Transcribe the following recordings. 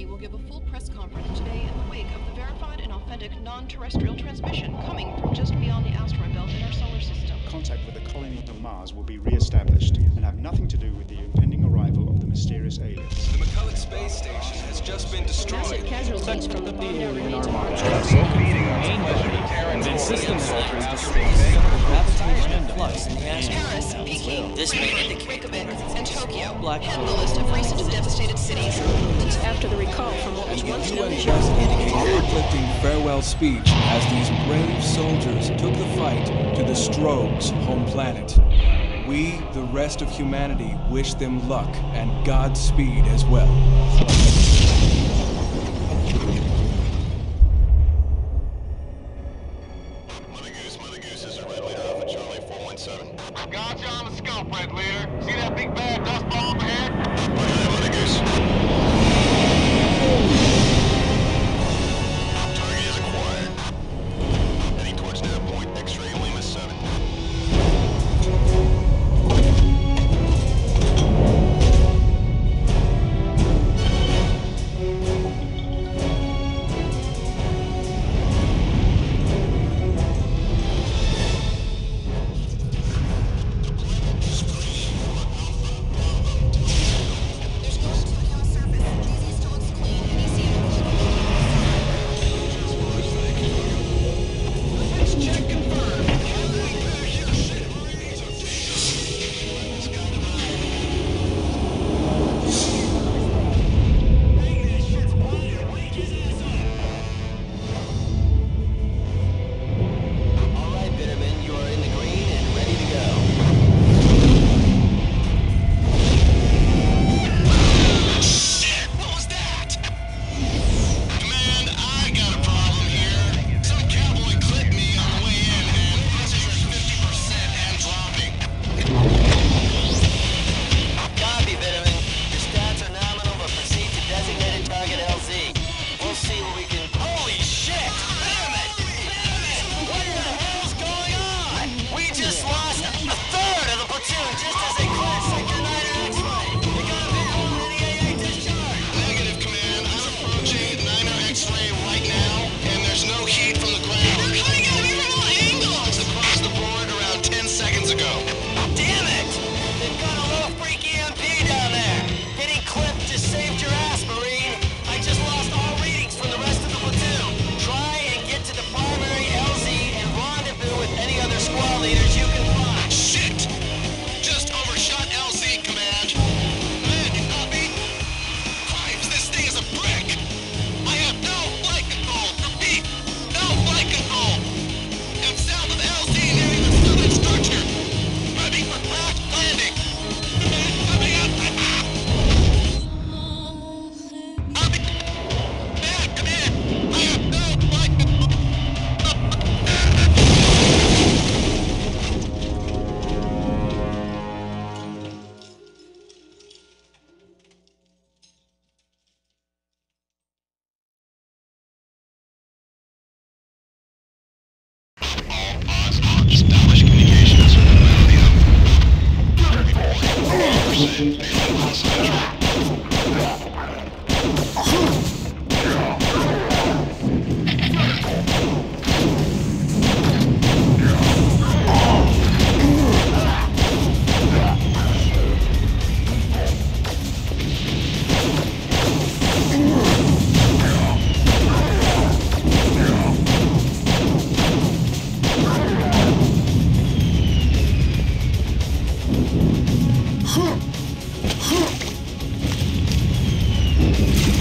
company will give a full press conference today in the wake of the verified and authentic non-terrestrial transmission coming from just beyond the asteroid belt in our solar system. Contact with the colony on Mars will be re-established and have nothing to do with the impending arrival mysterious aliens. The McCulloch space station has just been destroyed. Massive casualties. From the bomb now remains Karen and system soldiers Paris, Peking, this made it Reykjavik, and Tokyo. Head the list of recent devastated cities. After the recall from what was once known as a forward-lifting farewell speech as these brave soldiers took the fight to the Strogg's home planet. We, the rest of humanity, wish them luck and Godspeed as well.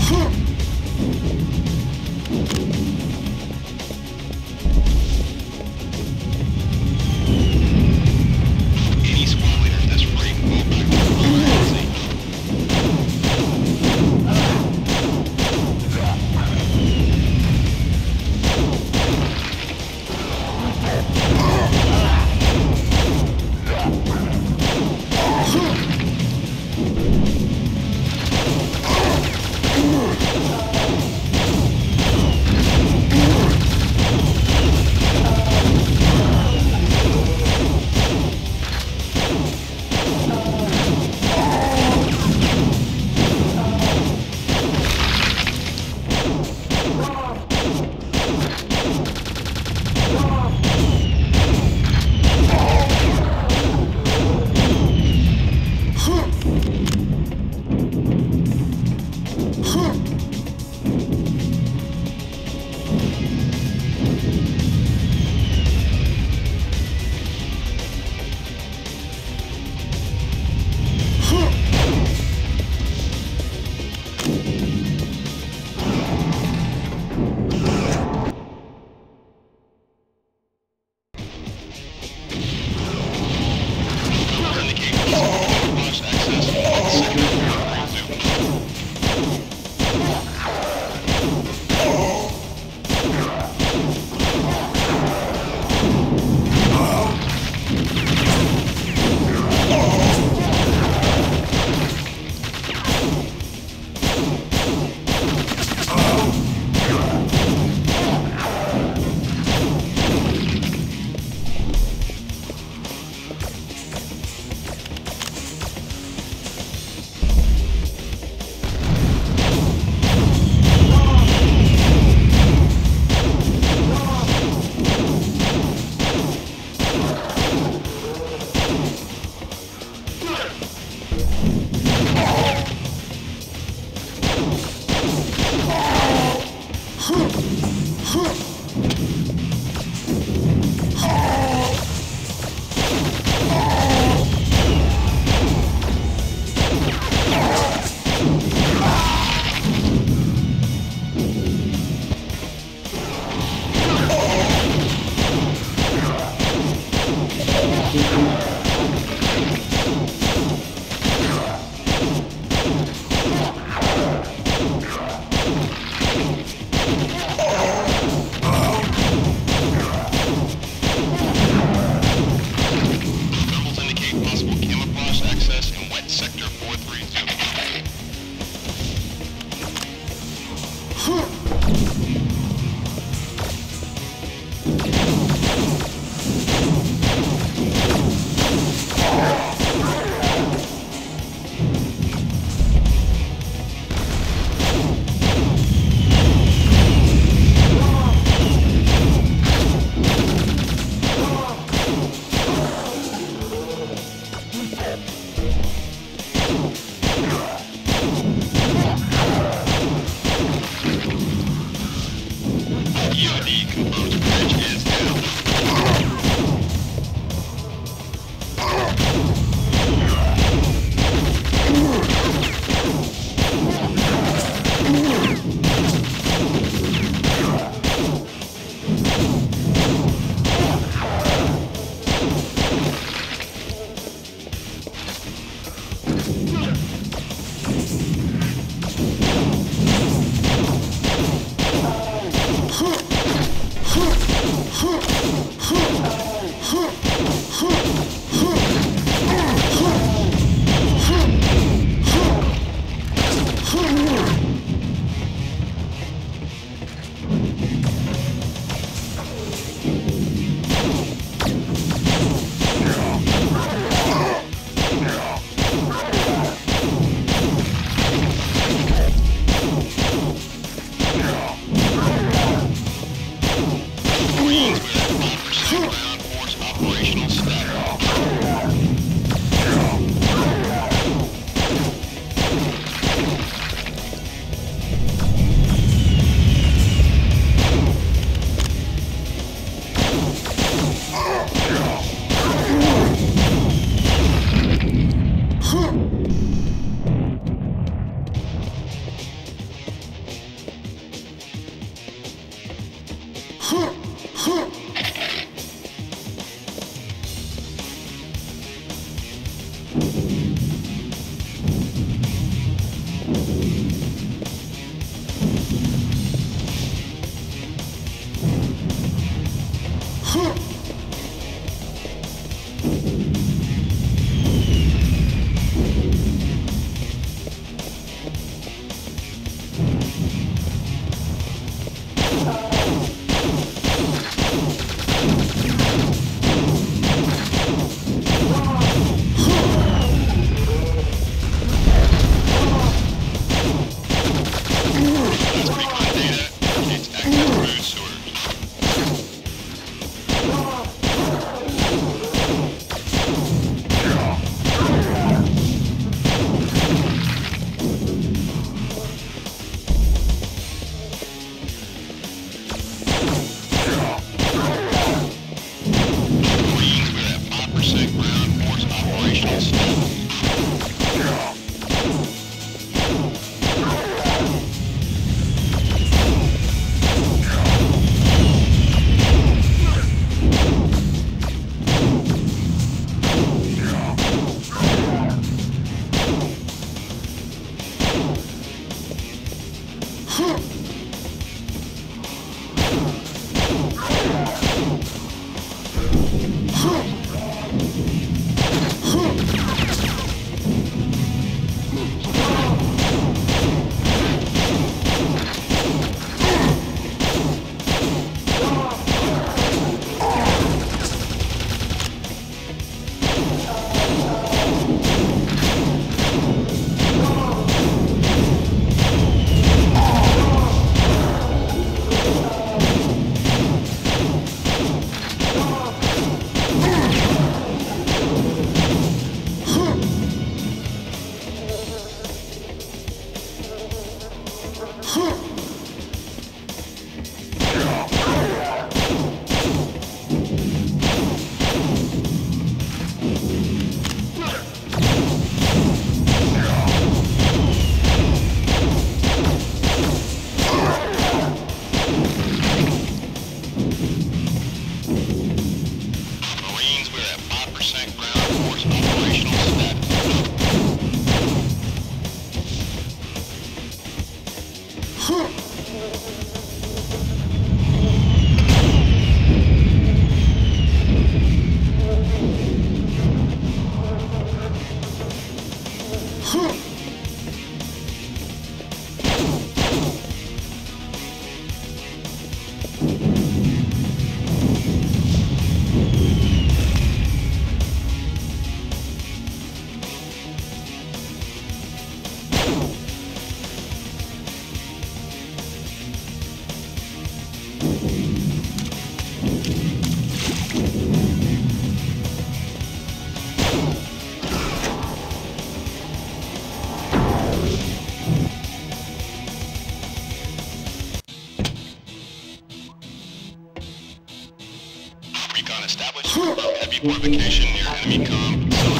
冲 Huh. 哼。Heavy fortification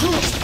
Shoot!